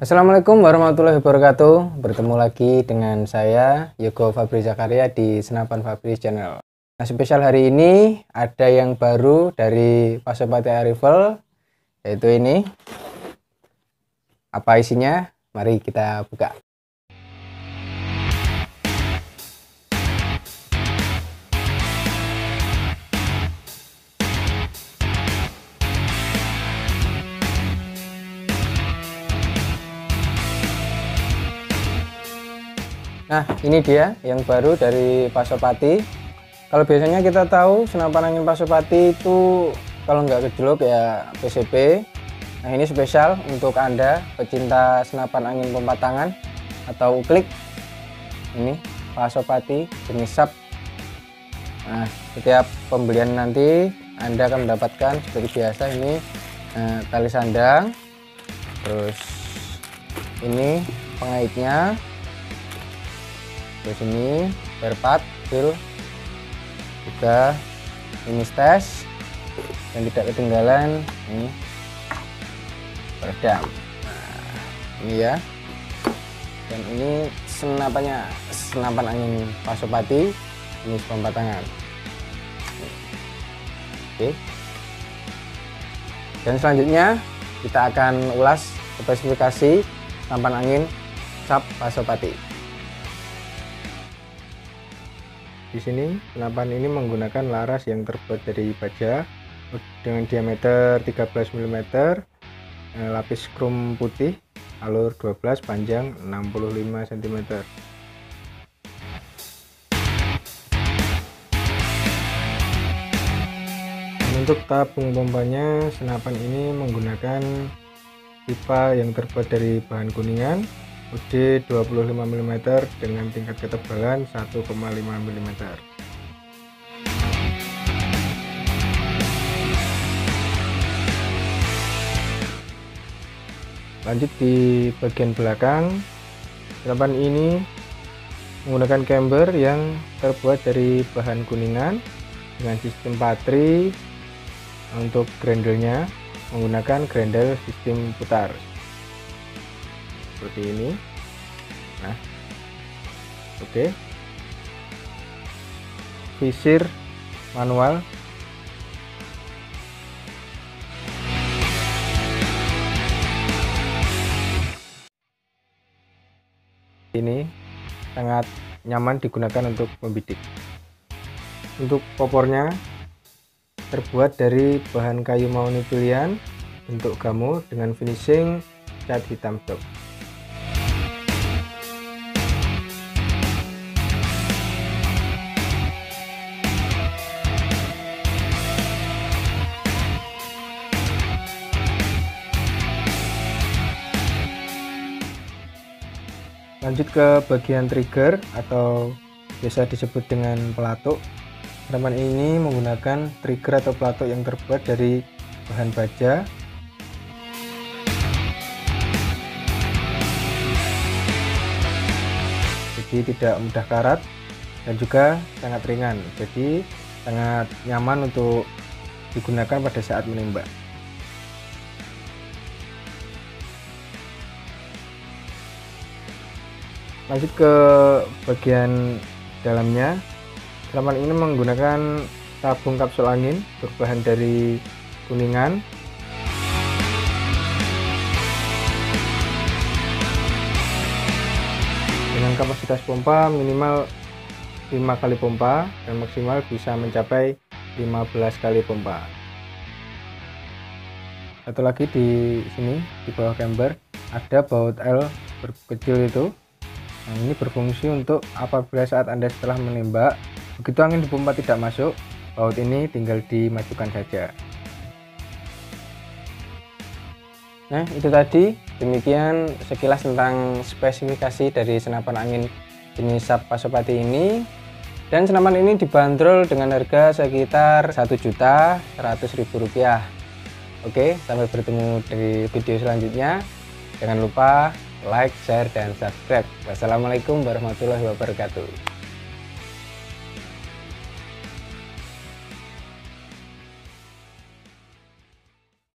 Assalamualaikum warahmatullahi wabarakatuh. Bertemu lagi dengan saya Yogo Fabri Zakaria di Senapan Fabri Channel. Nah, spesial hari ini ada yang baru dari Pasopati Air Rifle yaitu ini. Apa isinya? Mari kita buka. Nah, ini dia yang baru dari Pasopati. Kalau biasanya kita tahu senapan angin Pasopati itu kalau nggak gejolak ya PCP. Nah, ini spesial untuk Anda pecinta senapan angin pompa tangan atau klik. Ini Pasopati jenis sub. Nah, setiap pembelian nanti Anda akan mendapatkan seperti biasa ini eh, tali sandang. Terus ini pengaitnya di sini berpat fil juga ini tes yang tidak ketinggalan ini. Peredam nah, ini ya. Dan ini senapannya senapan angin pasopati ini pompa tangan. Oke. Dan selanjutnya kita akan ulas spesifikasi senapan angin sap pasopati Di sini senapan ini menggunakan laras yang terbuat dari baja dengan diameter 13 mm, eh, lapis krom putih, alur 12, panjang 65 cm. Untuk tabung pompanya, senapan ini menggunakan pipa yang terbuat dari bahan kuningan UD 25 mm dengan tingkat ketebalan 1,5 mm lanjut di bagian belakang. Senapan ini menggunakan camber yang terbuat dari bahan kuningan dengan sistem patri untuk grandelnya menggunakan grendel sistem putar seperti ini. Nah oke. Okay. visir manual. Ini sangat nyaman digunakan untuk membidik. Untuk popornya terbuat dari bahan kayu mahoni pilihan bentuk gamu dengan finishing cat hitam top lanjut ke bagian trigger atau biasa disebut dengan pelatuk. Senapan ini menggunakan trigger atau pelatuk yang terbuat dari bahan baja. Jadi tidak mudah karat dan juga sangat ringan. Jadi sangat nyaman untuk digunakan pada saat menembak lanjut ke bagian dalamnya. Senapan ini menggunakan tabung kapsul angin berbahan dari kuningan. Dengan kapasitas pompa minimal 5 kali pompa dan maksimal bisa mencapai 15 kali pompa. Satu lagi di sini di bawah camber ada baut L kecil itu Nah, ini berfungsi untuk apabila saat Anda setelah menembak, begitu angin dipompa tidak masuk, baut ini tinggal dimajukan saja. Nah, itu tadi demikian sekilas tentang spesifikasi dari senapan angin jenis Sap Pasopati ini. Dan senapan ini dibanderol dengan harga sekitar Rp1.100.000. Oke, sampai bertemu di video selanjutnya. Jangan lupa like, share, dan subscribe. Wassalamualaikum warahmatullahi wabarakatuh.